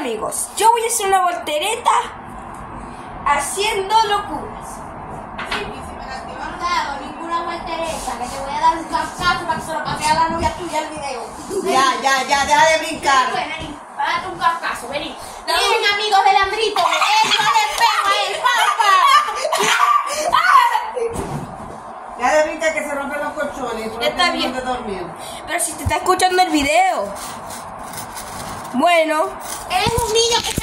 amigos, yo voy a hacer una voltereta haciendo locuras. Sí, si me la te han dado ninguna voltereta, que te voy a dar un cascazo para que se lo pase a la novia tuya el video. Ya, ya, ya, deja de brincar. Ven, vení, para darte un cascazo, vení. Miren, amigos de Leandrito, él no le pega a él, papá. Ya de brincar que se rompen los colchones. Está bien. no. Pero si te está escuchando el video. Bueno, Él es un niño que